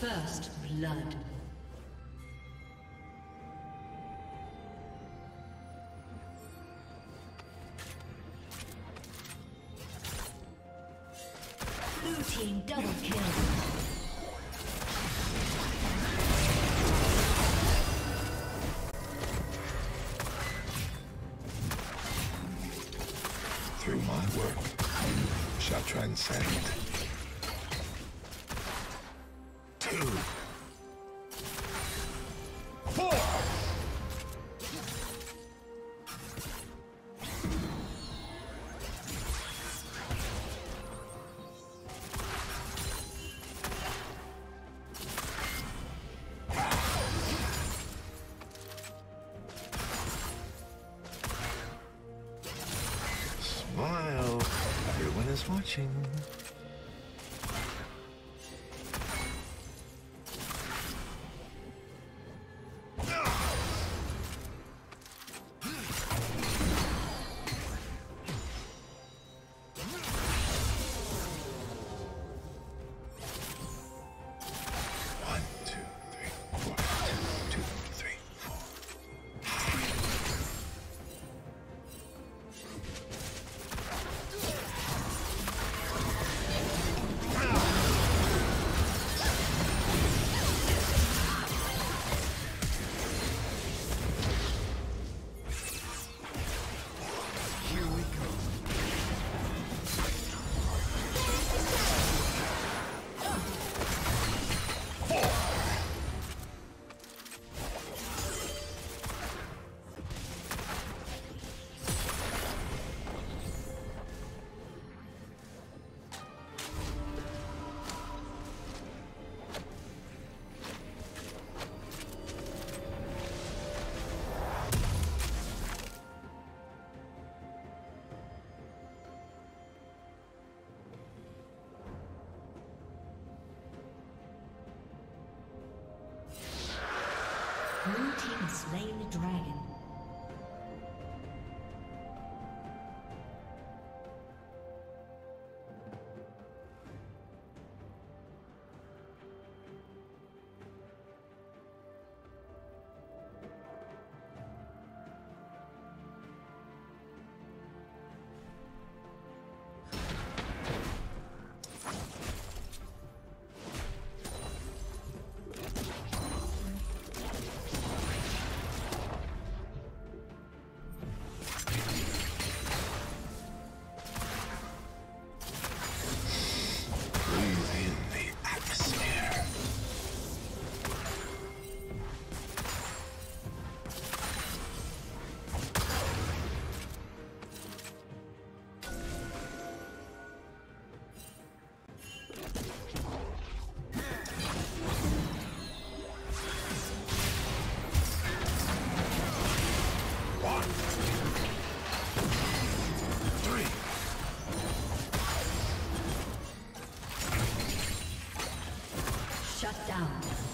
First blood. Watching. Slain the dragon. You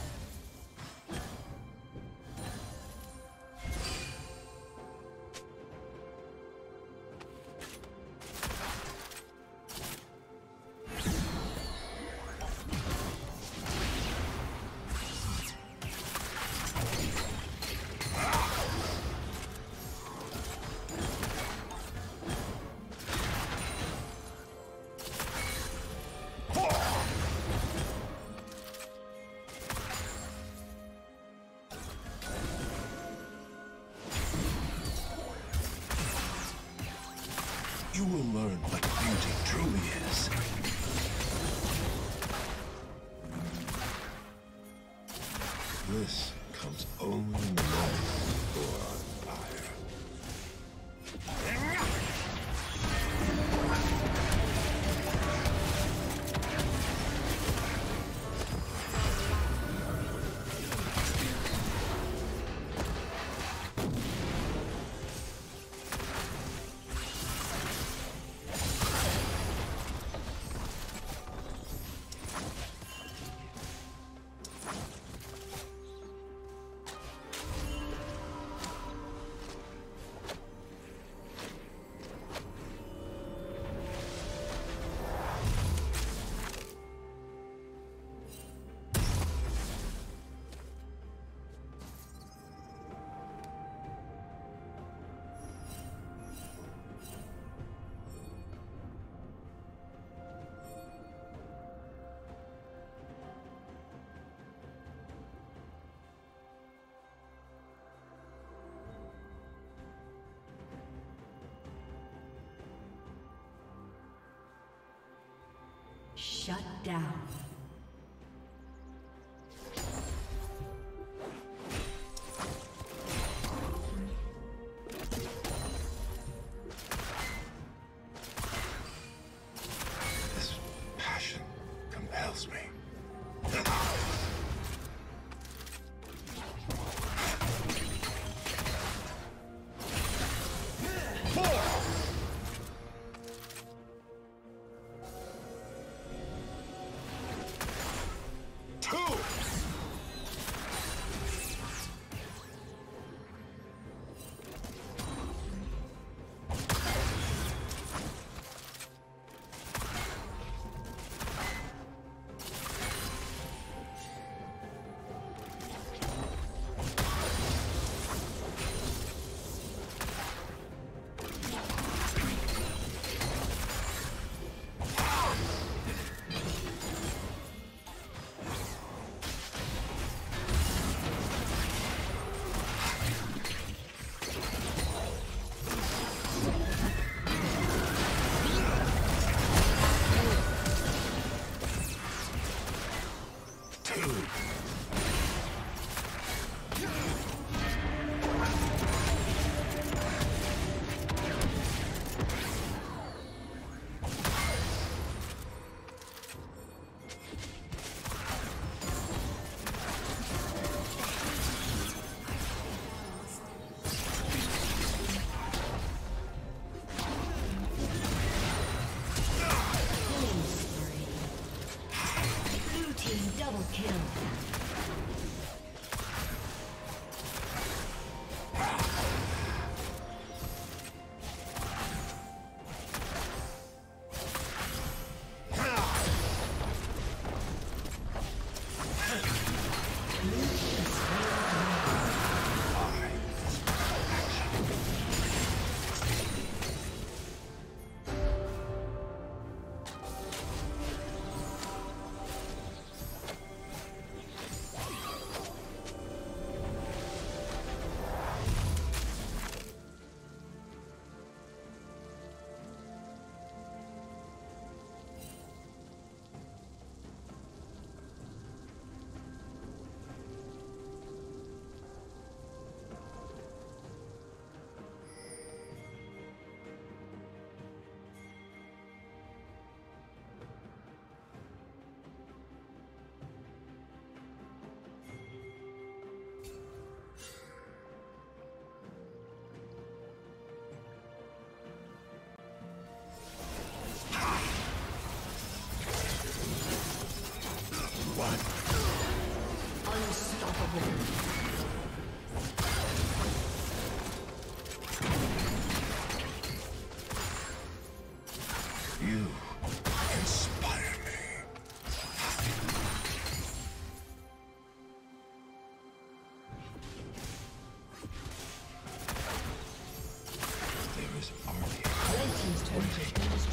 Shut down.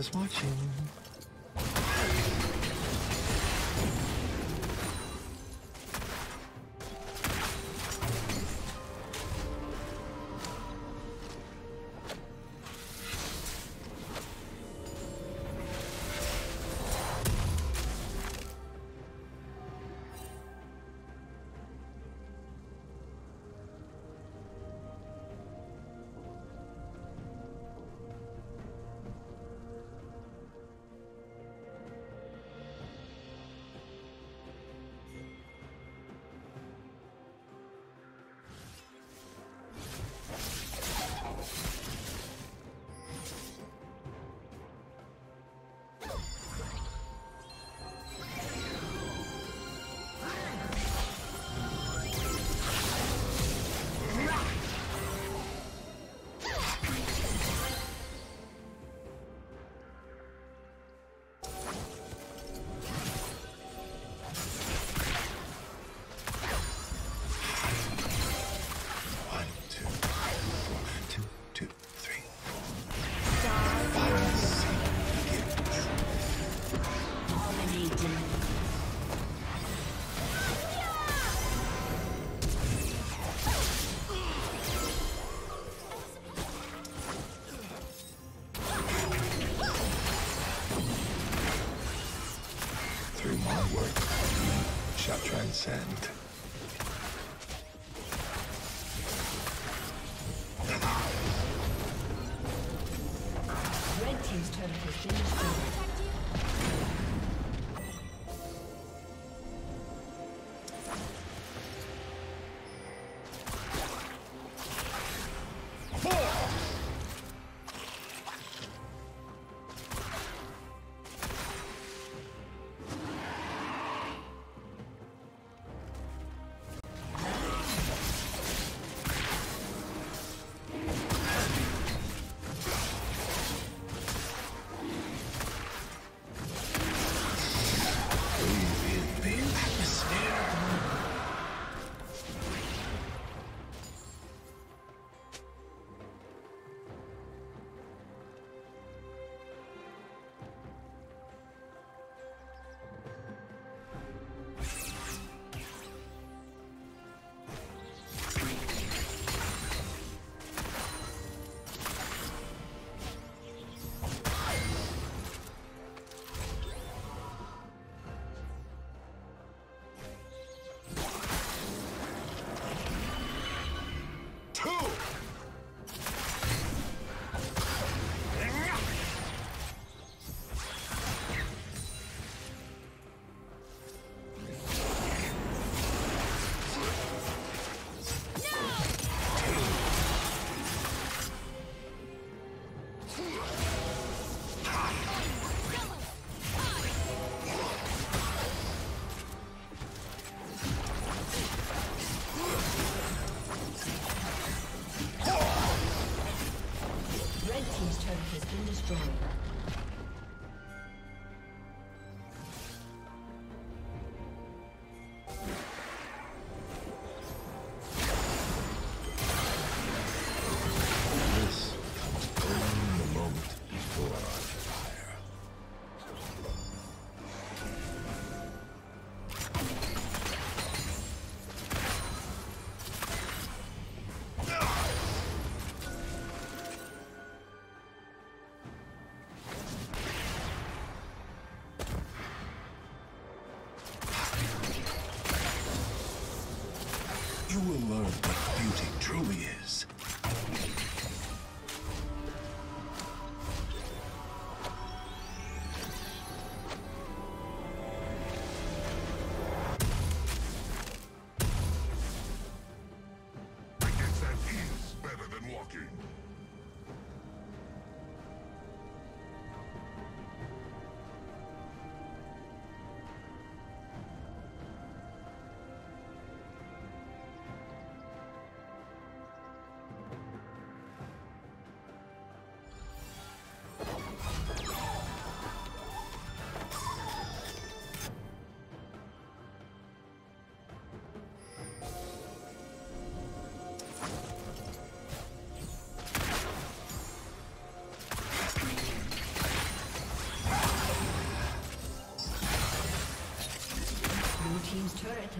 Is watching.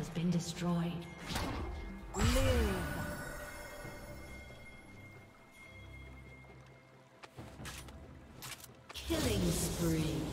Has been destroyed. Live. Killing spree.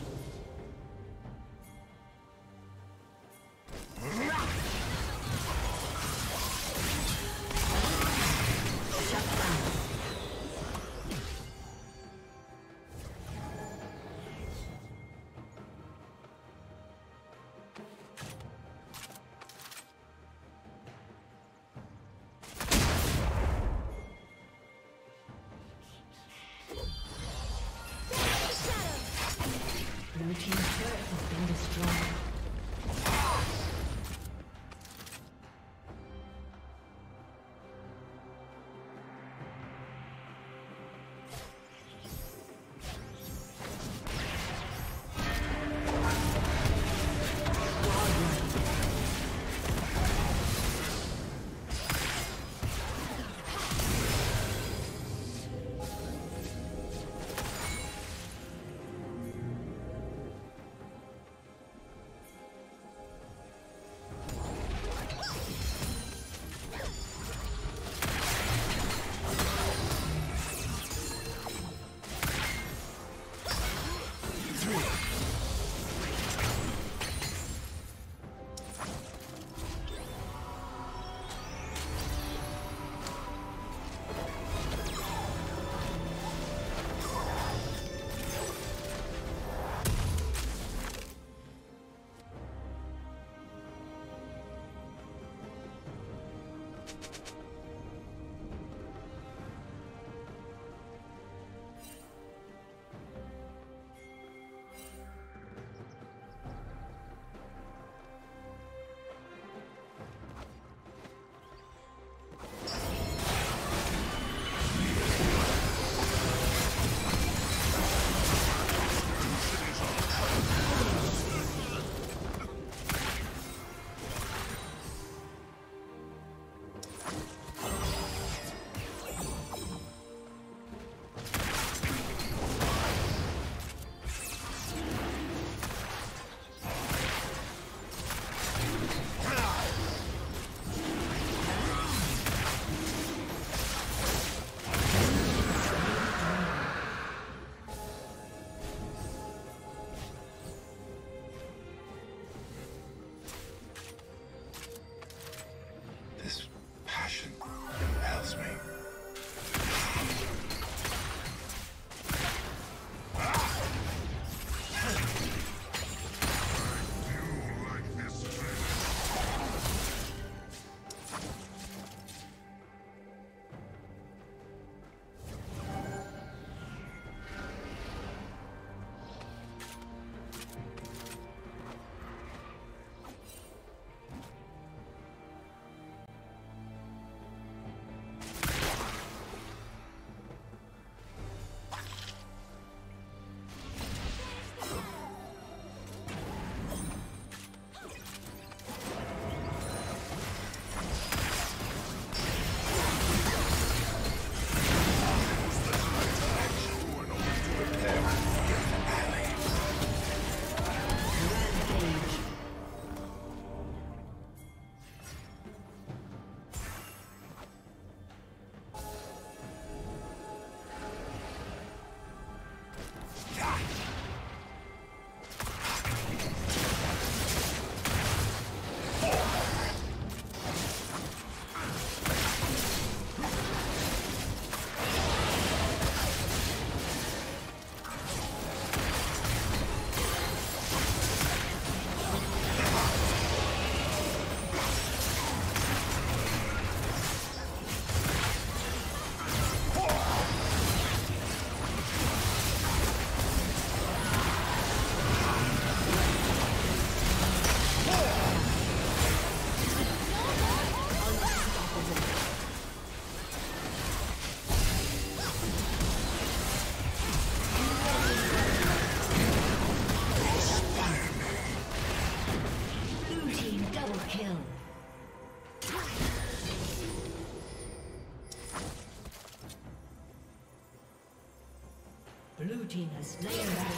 Slain